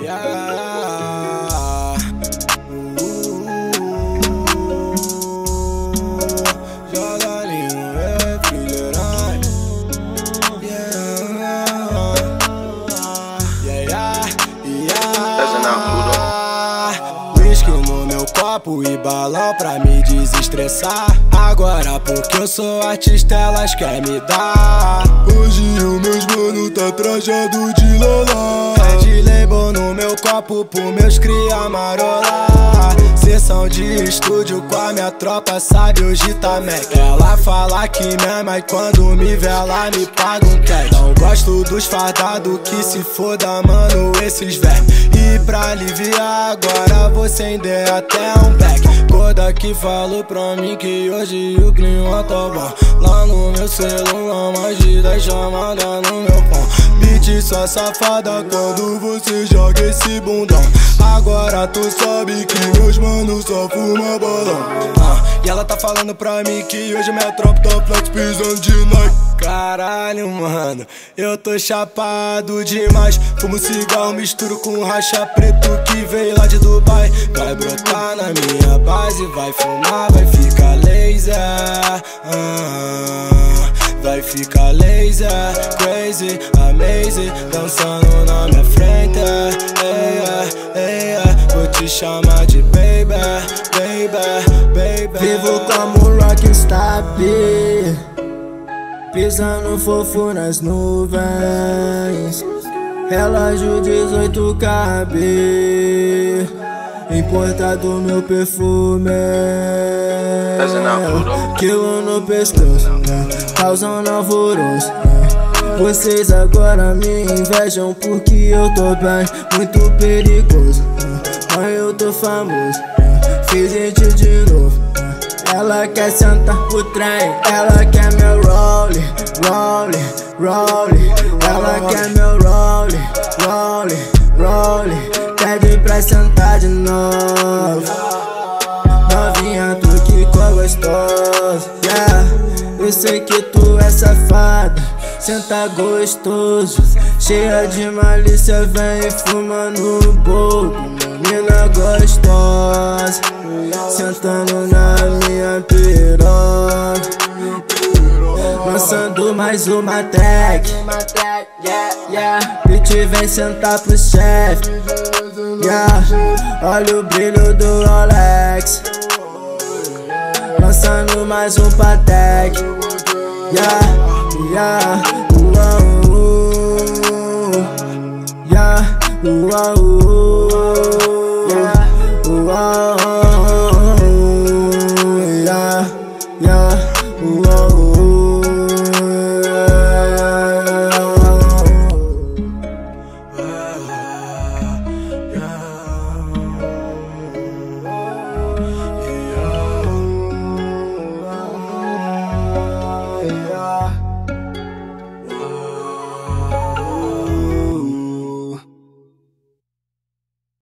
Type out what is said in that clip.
yeah. Copo e balão pra me desestressar. Agora porque eu sou artista, elas querem me dar. Hoje o meus mano tá trajado de lolá. É de label no meu copo pro meus cria marolar. Sessão de estúdio com a minha tropa, sabe hoje tá Mac. Ela fala que me ama e quando me vê ela me paga um cash. Não gosto dos fardados que se foda, mano, esses vermes. E pra aliviar agora você ainda é até um back. Coda que falou pra mim que hoje o clima tá bom. Lá no meu celular, mais de 10 chamadas no meu pão. Só safada quando você joga esse bundão. Agora tu sabe que meus manos só fuma balão. Ah, e ela tá falando pra mim que hoje minha tropa tá flex pisando de Nike. Caralho, mano, eu tô chapado demais. Fumo cigarro, misturo com racha preto que veio lá de Dubai. Vai brotar na minha base, vai fumar, vai ficar laser. Ah, vai ficar laser, crazy, amazing, dançando na minha frente. Ei, ei, ei, vou te chamar de baby, baby, baby. Vivo como rockstar, B. Pisando fofo nas nuvens Relógio 18 KB Importado meu perfume. Quilo no pescoço Causando alvoroço Vocês agora me invejam porque eu tô bem. Muito perigoso Mas eu tô famoso Fiz gente de novo ela quer sentar pro trem, ela quer meu role, role, role. Ela quer meu role, role, role. Pede pra sentar de novo. Novinha, tu que gostoso, yeah. Eu sei que tu é safada, senta gostoso. Cheia de malícia, vem fumando bolo. Menina gostosa, sentando na minha piroca. Lançando mais uma tag Beat vem sentar pro chefe yeah. Olha o brilho do Rolex Lançando mais um patek Yeah, yeah, uau, uou. Yeah, uou. Yeah, uou.